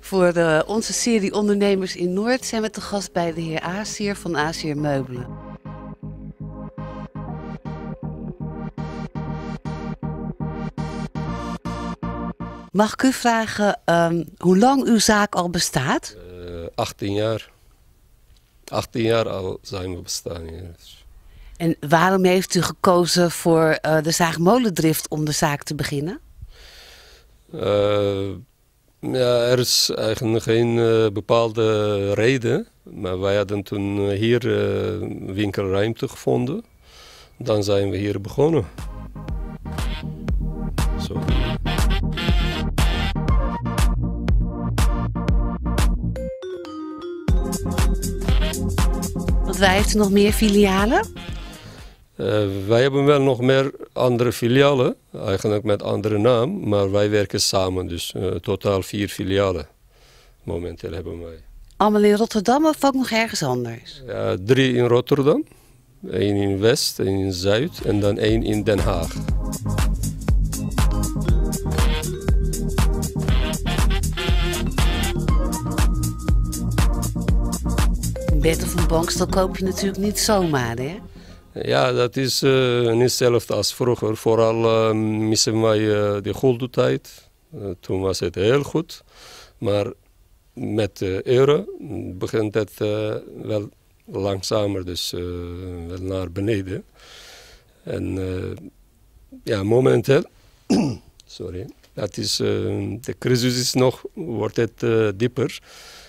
Voor de, onze serie Ondernemers in Noord zijn we te gast bij de heer Azier van Azier Meubelen. Mag ik u vragen ehm, hoe lang uw zaak al bestaat? Uh, 18 jaar. 18 jaar al zijn we bestaan hier. En waarom heeft u gekozen voor uh, de zaak Molendrift om de zaak te beginnen? Uh, ja, er is eigenlijk geen uh, bepaalde reden. Maar wij hadden toen hier winkelruimte gevonden. Dan zijn we hier begonnen. Zo. Want wij heeft nog meer filialen? Uh, wij hebben wel nog meer andere filialen, eigenlijk met andere naam, maar wij werken samen, dus uh, totaal vier filialen momenteel hebben wij. Allemaal in Rotterdam of ook nog ergens anders? Ja, drie in Rotterdam, één in West, één in Zuid en dan één in Den Haag. Een bed of een bankstel koop je natuurlijk niet zomaar, hè? Ja, dat is uh, niet hetzelfde als vroeger. Vooral uh, missen wij uh, de goede tijd. toen was het heel goed. Maar met de euro begint het wel langzamer, dus wel naar beneden. En ja, momenteel, sorry, dat is, de crisis is nog, wordt het dieper.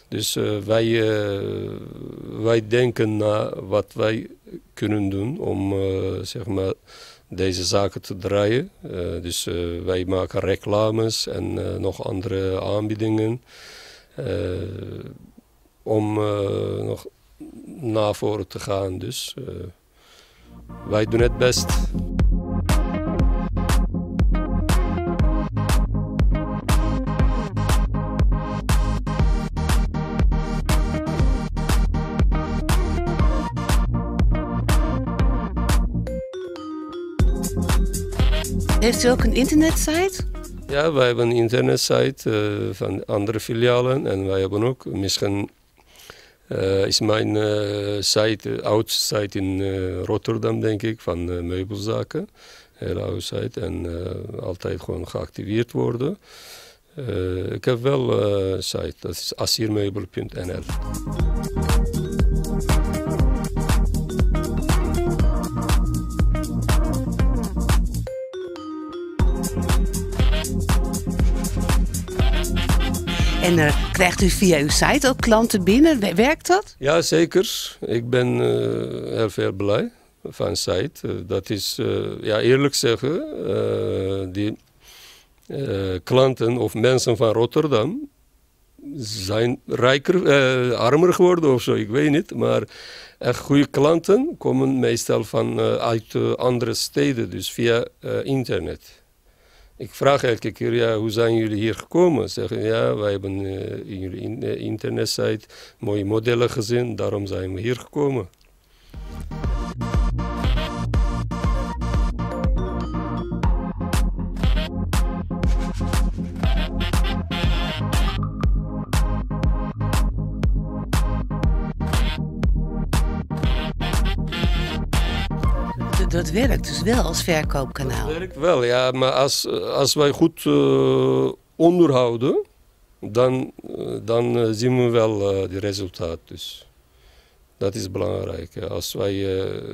Dus wij, wij denken na wat wij kunnen doen om uh, zeg maar deze zaken te draaien. dus wij maken reclames en nog andere aanbiedingen. om nog naar voren te gaan. Dus wij doen het best. Heeft u ook een internetsite? Ja, wij hebben een internetsite uh, van andere filialen en wij hebben ook misschien uh, is mijn uh, site, oudste site in Rotterdam denk ik, van meubelzaken. Hele oude site en altijd gewoon geactiveerd worden. ik heb wel een site, dat is assiermeubel.nl. En uh, krijgt u via uw site ook klanten binnen? Werkt dat? Ja, zeker. Ik ben heel veel blij van site. Uh, dat is, ja, eerlijk zeggen, die klanten of mensen van Rotterdam zijn rijker, armer geworden of zo, ik weet niet. Maar echt goede klanten komen meestal van, uit andere steden, dus via internet. Ik vraag elke keer, ja, hoe zijn jullie hier gekomen? Zeggen, ja, wij hebben uh, in jullie uh, internetsite mooie modellen gezien, daarom zijn we hier gekomen. Dat werkt dus wel als verkoopkanaal. Dat werkt wel, ja. Maar als, als wij goed uh, onderhouden, dan, uh, dan uh, zien we wel de resultaat. Dus dat is belangrijk. Als wij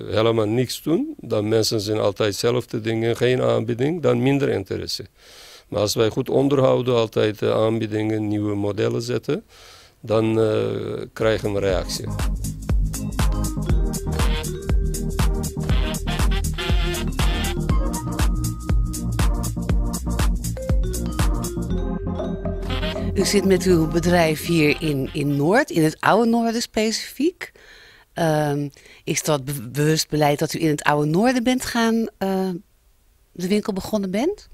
helemaal niks doen, dan mensen zijn altijd hetzelfde dingen, geen aanbieding, dan minder interesse. Maar als wij goed onderhouden, altijd aanbiedingen, nieuwe modellen zetten, dan krijgen we reactie. U zit met uw bedrijf hier in, in Noord, in het oude Noorden specifiek. Um, is dat be bewust beleid dat u in het oude Noorden bent gaan, uh, de winkel begonnen bent?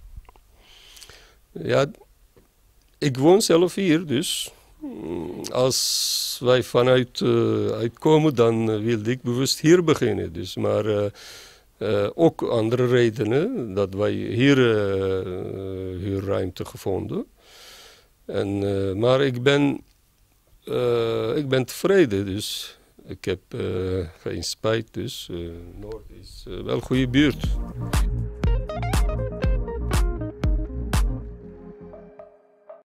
Ja, ik woon zelf hier, dus als wij vanuit uh, uitkomen, dan uh, wilde ik bewust hier beginnen. Dus, maar ook andere redenen dat wij hier huurruimte gevonden. En, eh, maar ik ben, eh, ik ben tevreden, dus ik heb geen spijt. Dus Noord is wel een goede buurt.